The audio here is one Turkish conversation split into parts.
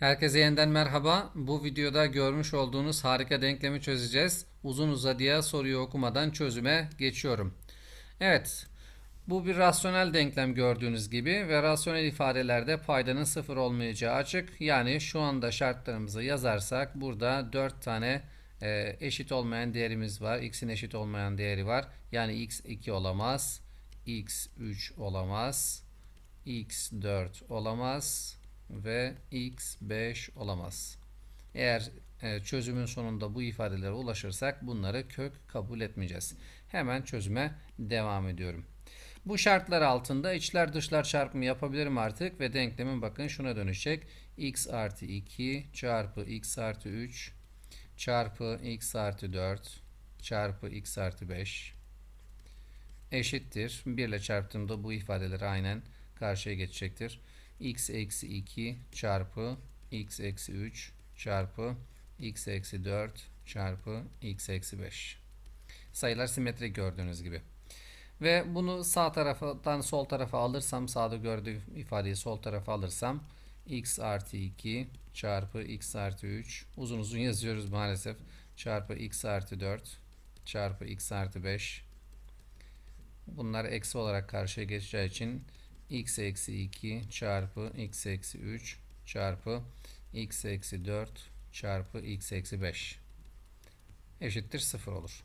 Herkese yeniden merhaba. Bu videoda görmüş olduğunuz harika denklemi çözeceğiz. Uzun uzadıya soruyu okumadan çözüme geçiyorum. Evet, bu bir rasyonel denklem gördüğünüz gibi ve rasyonel ifadelerde paydanın sıfır olmayacağı açık. Yani şu anda şartlarımızı yazarsak burada 4 tane e, eşit olmayan değerimiz var. X'in eşit olmayan değeri var. Yani x 2 olamaz, x 3 olamaz, x 4 olamaz ve x 5 olamaz. Eğer e, çözümün sonunda bu ifadelere ulaşırsak bunları kök kabul etmeyeceğiz. Hemen çözüme devam ediyorum. Bu şartlar altında içler dışlar çarpımı yapabilirim artık ve denklemin bakın şuna dönüşecek. x artı 2 çarpı x artı 3 çarpı x artı 4 çarpı x artı 5 eşittir. 1 ile çarptığımda bu ifadeleri aynen karşıya geçecektir. X eksi 2 çarpı x eksi 3 çarpı x eksi 4 çarpı x eksi 5. Sayılar simetrik gördüğünüz gibi. Ve bunu sağ taraftan sol tarafa alırsam sağda gördüğüm ifadeyi sol tarafa alırsam x artı 2 çarpı x artı 3 uzun uzun yazıyoruz maalesef çarpı x artı 4 çarpı x artı 5 bunlar eksi olarak karşıya geçeceği için x eksi 2 çarpı x eksi 3 çarpı x eksi 4 çarpı x eksi 5 eşittir 0 olur.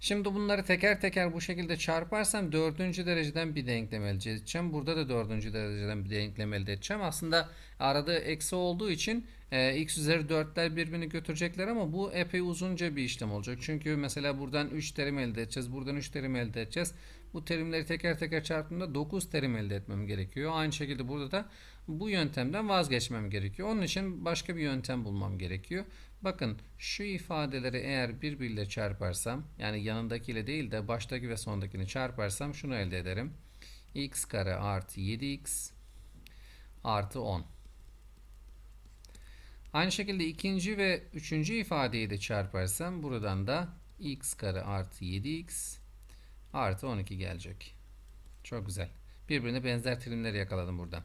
Şimdi bunları teker teker bu şekilde çarparsam dördüncü dereceden bir denklem elde edeceğim. Burada da dördüncü dereceden bir denklem elde edeceğim. Aslında arada eksi olduğu için e, x üzeri 4'ler birbirini götürecekler ama bu epey uzunca bir işlem olacak. Çünkü mesela buradan 3 terim elde edeceğiz. Buradan 3 terim elde edeceğiz. Bu terimleri teker teker çarptığımda 9 terim elde etmem gerekiyor. Aynı şekilde burada da bu yöntemden vazgeçmem gerekiyor. Onun için başka bir yöntem bulmam gerekiyor. Bakın şu ifadeleri eğer birbiriyle çarparsam yani yanındakiyle değil de baştaki ve sondakini çarparsam şunu elde ederim. x kare artı 7x artı 10. Aynı şekilde ikinci ve üçüncü ifadeyi de çarparsam buradan da x kare artı 7x artı 12 gelecek. Çok güzel. Birbirine benzer terimleri yakaladım burada.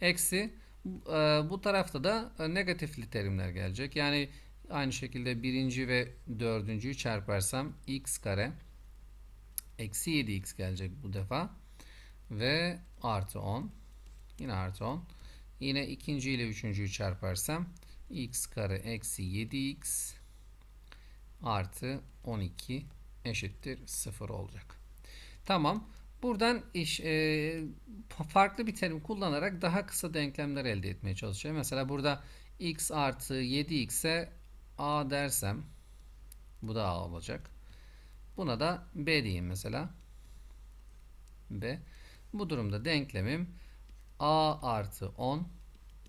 Eksi bu tarafta da negatifli terimler gelecek. Yani aynı şekilde birinci ve dördüncüyü çarparsam x kare eksi 7x gelecek bu defa. Ve artı 10. Yine artı 10. Yine ikinci ile üçüncüyü çarparsam x kare eksi 7x artı 12 eşittir 0 olacak. Tamam. Buradan iş e, farklı bir terim kullanarak daha kısa denklemler elde etmeye çalışıyorum. Mesela burada x artı 7x'e a dersem bu da a olacak. Buna da b diyeyim mesela. b. Bu durumda denklemim a artı 10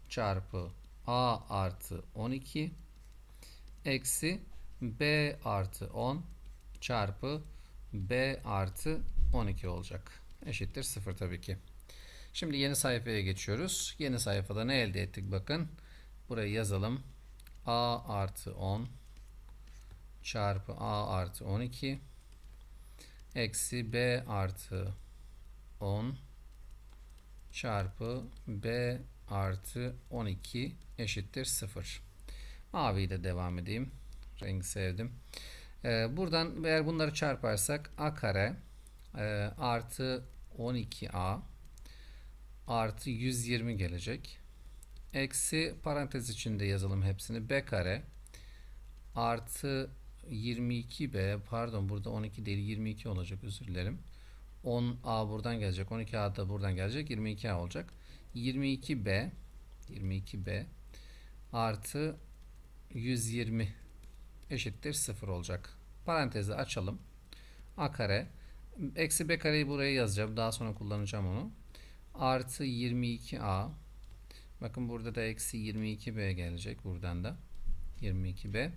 çarpı a artı 12 eksi b artı 10 çarpı b artı 12 olacak. Eşittir 0 tabii ki. Şimdi yeni sayfaya geçiyoruz. Yeni sayfada ne elde ettik bakın. Burayı yazalım. a artı 10 çarpı a artı 12 eksi b artı 10 çarpı b artı 12 eşittir 0. Mavi ile devam edeyim. Rengi sevdim. Ee, buradan eğer bunları çarparsak a kare e, artı 12a artı 120 gelecek. Eksi parantez içinde yazalım hepsini. b kare artı 22b pardon burada 12 değil 22 olacak özür dilerim. 10a buradan gelecek. 12a da buradan gelecek. 22a olacak. 22b 22b artı 120 eşittir 0 olacak. Parantezi açalım. a kare eksi b kareyi buraya yazacağım. Daha sonra kullanacağım onu. Artı 22a bakın burada da eksi 22b gelecek buradan da 22b.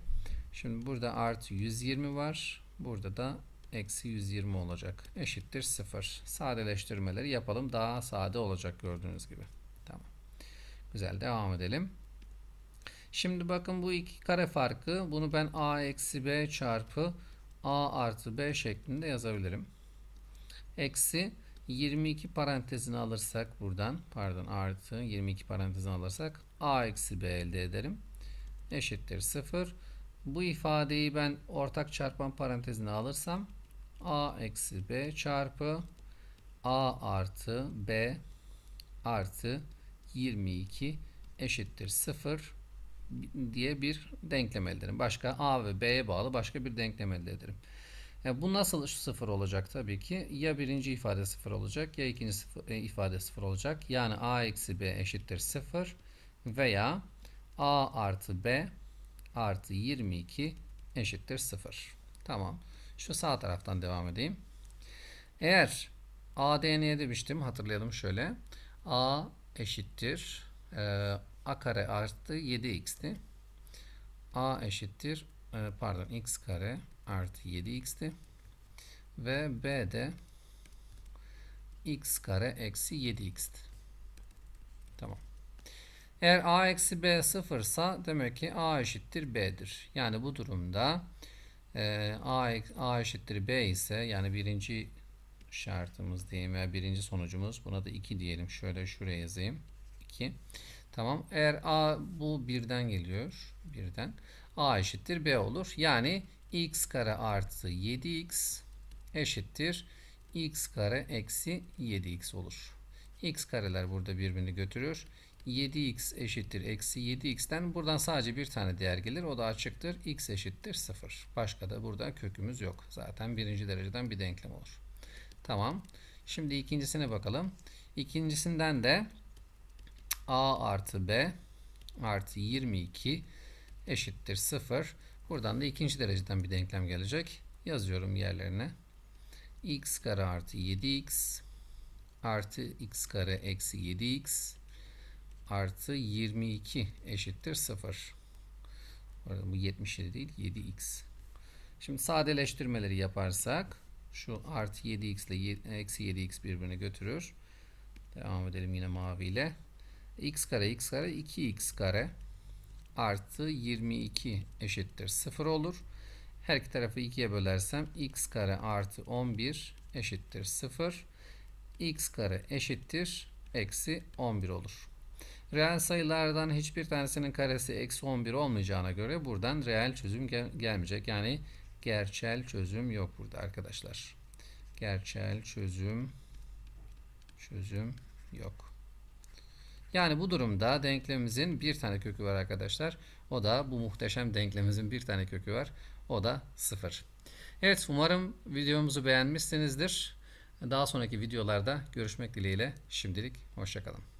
Şimdi burada artı 120 var. Burada da eksi 120 olacak. Eşittir 0. Sadeleştirmeleri yapalım. Daha sade olacak gördüğünüz gibi. Tamam. Güzel devam edelim. Şimdi bakın bu iki kare farkı bunu ben a eksi b çarpı a artı b şeklinde yazabilirim. Eksi 22 parantezini alırsak buradan pardon artı 22 parantezini alırsak a eksi b elde ederim. Eşittir 0. Bu ifadeyi ben ortak çarpan parantezine alırsam a eksi b çarpı a artı b artı 22 eşittir 0 diye bir denklem elde ederim. Başka a ve b'ye bağlı başka bir denklem elde ederim. Yani bu nasıl sıfır olacak tabii ki? Ya birinci ifade sıfır olacak ya ikinci sıfır, e, ifade sıfır olacak. Yani a eksi b eşittir sıfır veya a artı b artı 22 eşittir sıfır. Tamam. Şu sağ taraftan devam edeyim. Eğer a d demiştim hatırlayalım şöyle. a eşittir e, a kare artı 7x'ti. a eşittir e, pardon x kare artı 7x'ti. Ve b de x kare eksi 7x'ti. Tamam. Eğer a eksi b sıfırsa demek ki a eşittir b'dir. Yani bu durumda e, a, a eşittir b ise yani birinci şartımız diyeyim veya birinci sonucumuz buna da 2 diyelim. Şöyle şuraya yazayım. 2. Tamam. Eğer a bu birden geliyor. Birden. a eşittir b olur. Yani x kare artı 7x eşittir x kare eksi 7x olur. x kareler burada birbirini götürür. 7x eşittir eksi 7x'ten buradan sadece bir tane değer gelir. O da açıktır. x eşittir 0. Başka da burada kökümüz yok. Zaten birinci dereceden bir denklem olur. Tamam. Şimdi ikincisine bakalım. İkincisinden de a artı b artı 22 eşittir 0. Buradan da ikinci dereceden bir denklem gelecek. Yazıyorum yerlerine. x kare artı 7x artı x kare eksi 7x artı 22 eşittir 0. Orada bu 77 değil 7x. Şimdi sadeleştirmeleri yaparsak şu artı 7x ile eksi 7x birbirine götürür. Devam edelim yine maviyle. x kare x kare 2x kare artı 22 eşittir 0 olur. Her iki tarafı 2'ye bölersem x kare artı 11 eşittir 0. x kare eşittir eksi 11 olur. Reel sayılardan hiçbir tanesinin karesi eksi 11 olmayacağına göre buradan reel çözüm gel gelmeyecek. Yani gerçel çözüm yok burada arkadaşlar. Gerçel çözüm çözüm yok. Yani bu durumda denklemimizin bir tane kökü var arkadaşlar. O da bu muhteşem denklemimizin bir tane kökü var. O da 0. Evet umarım videomuzu beğenmişsinizdir. Daha sonraki videolarda görüşmek dileğiyle. Şimdilik hoşçakalın.